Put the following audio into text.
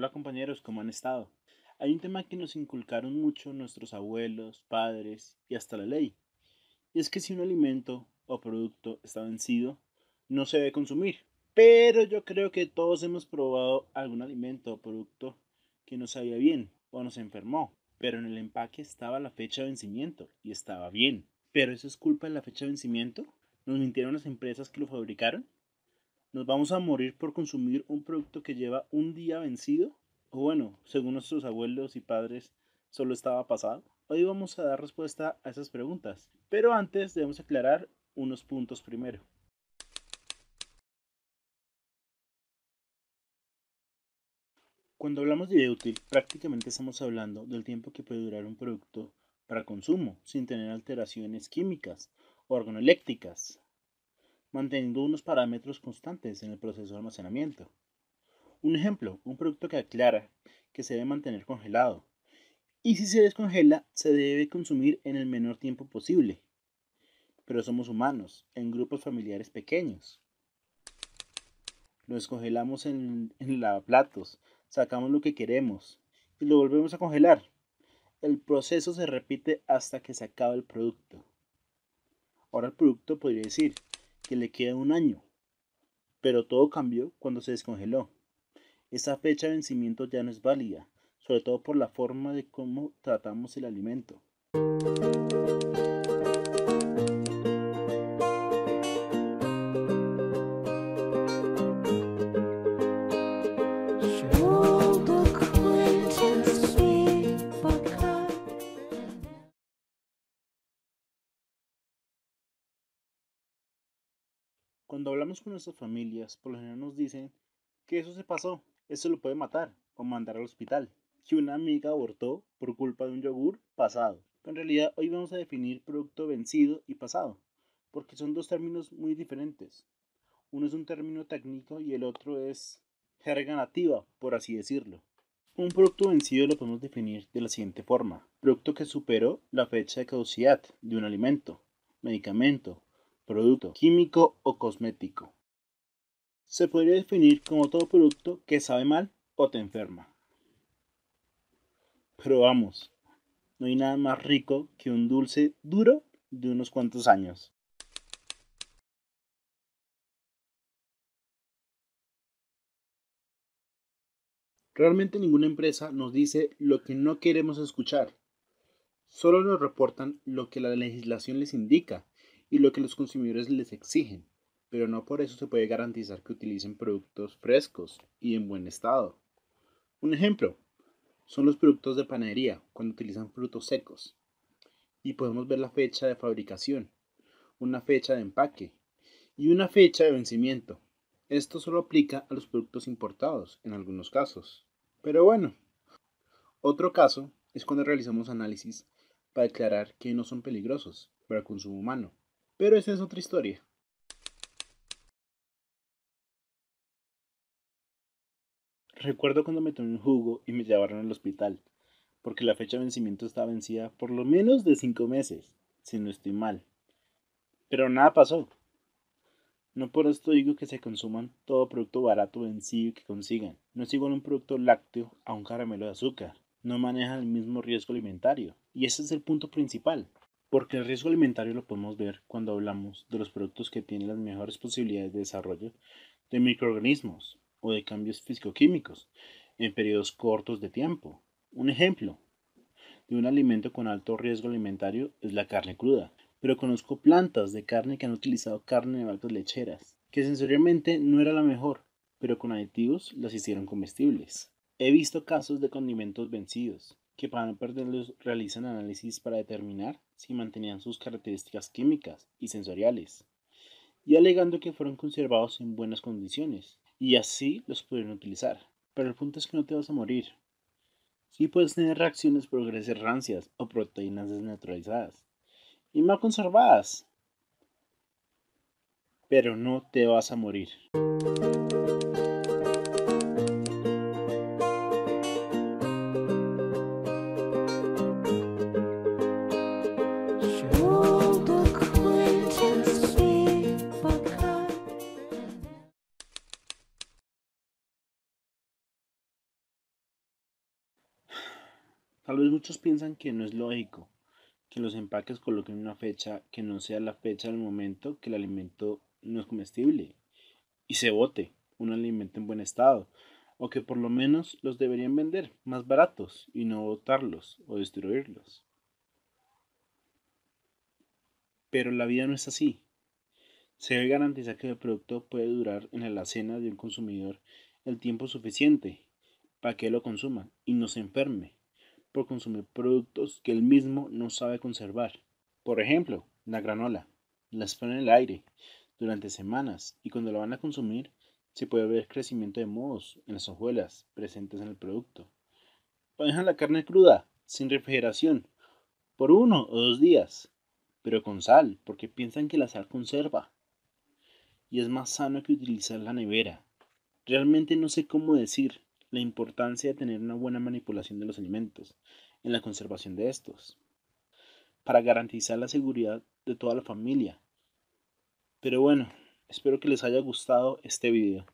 Hola compañeros, ¿cómo han estado? Hay un tema que nos inculcaron mucho nuestros abuelos, padres y hasta la ley. Y es que si un alimento o producto está vencido, no se debe consumir. Pero yo creo que todos hemos probado algún alimento o producto que no sabía bien o nos enfermó. Pero en el empaque estaba la fecha de vencimiento y estaba bien. ¿Pero eso es culpa de la fecha de vencimiento? ¿Nos mintieron las empresas que lo fabricaron? ¿Nos vamos a morir por consumir un producto que lleva un día vencido? O bueno, según nuestros abuelos y padres, solo estaba pasado. Hoy vamos a dar respuesta a esas preguntas, pero antes debemos aclarar unos puntos primero. Cuando hablamos de útil, prácticamente estamos hablando del tiempo que puede durar un producto para consumo, sin tener alteraciones químicas o organoeléctricas, manteniendo unos parámetros constantes en el proceso de almacenamiento. Un ejemplo, un producto que aclara que se debe mantener congelado. Y si se descongela, se debe consumir en el menor tiempo posible. Pero somos humanos, en grupos familiares pequeños. Lo descongelamos en, en lavaplatos, sacamos lo que queremos y lo volvemos a congelar. El proceso se repite hasta que se acaba el producto. Ahora el producto podría decir, que le queda un año. Pero todo cambió cuando se descongeló. Esa fecha de vencimiento ya no es válida, sobre todo por la forma de cómo tratamos el alimento. Cuando hablamos con nuestras familias, por lo general nos dicen que eso se pasó, eso lo puede matar o mandar al hospital. Que una amiga abortó por culpa de un yogur pasado. Pero en realidad hoy vamos a definir producto vencido y pasado, porque son dos términos muy diferentes. Uno es un término técnico y el otro es jerga nativa, por así decirlo. Un producto vencido lo podemos definir de la siguiente forma. Producto que superó la fecha de caducidad de un alimento, medicamento, producto químico o cosmético. Se podría definir como todo producto que sabe mal o te enferma. Pero vamos, no hay nada más rico que un dulce duro de unos cuantos años. Realmente ninguna empresa nos dice lo que no queremos escuchar. Solo nos reportan lo que la legislación les indica y lo que los consumidores les exigen, pero no por eso se puede garantizar que utilicen productos frescos y en buen estado. Un ejemplo son los productos de panadería cuando utilizan frutos secos. Y podemos ver la fecha de fabricación, una fecha de empaque y una fecha de vencimiento. Esto solo aplica a los productos importados en algunos casos. Pero bueno, otro caso es cuando realizamos análisis para declarar que no son peligrosos para el consumo humano pero esa es otra historia. Recuerdo cuando me tomé un jugo y me llevaron al hospital, porque la fecha de vencimiento estaba vencida por lo menos de 5 meses, si no estoy mal. Pero nada pasó. No por esto digo que se consuman todo producto barato vencido que consigan. No es igual un producto lácteo a un caramelo de azúcar. No manejan el mismo riesgo alimentario. Y ese es el punto principal. Porque el riesgo alimentario lo podemos ver cuando hablamos de los productos que tienen las mejores posibilidades de desarrollo de microorganismos o de cambios fisicoquímicos en periodos cortos de tiempo. Un ejemplo de un alimento con alto riesgo alimentario es la carne cruda, pero conozco plantas de carne que han utilizado carne de vacas lecheras, que sensorialmente no era la mejor, pero con aditivos las hicieron comestibles. He visto casos de condimentos vencidos, que para no perderlos realizan análisis para determinar si mantenían sus características químicas y sensoriales, y alegando que fueron conservados en buenas condiciones, y así los pudieron utilizar. Pero el punto es que no te vas a morir. Sí puedes tener reacciones por grasas rancias o proteínas desnaturalizadas, y mal conservadas, pero no te vas a morir. Tal vez muchos piensan que no es lógico que los empaques coloquen una fecha que no sea la fecha del momento que el alimento no es comestible y se bote un alimento en buen estado, o que por lo menos los deberían vender más baratos y no botarlos o destruirlos. Pero la vida no es así. Se debe garantizar que el producto puede durar en la alacena de un consumidor el tiempo suficiente para que lo consuma y no se enferme por consumir productos que él mismo no sabe conservar. Por ejemplo, la granola. La ponen en el aire durante semanas y cuando la van a consumir se puede ver crecimiento de mohos en las hojuelas presentes en el producto. O dejan la carne cruda, sin refrigeración, por uno o dos días pero con sal, porque piensan que la sal conserva. Y es más sano que utilizar la nevera. Realmente no sé cómo decir la importancia de tener una buena manipulación de los alimentos en la conservación de estos, para garantizar la seguridad de toda la familia. Pero bueno, espero que les haya gustado este video.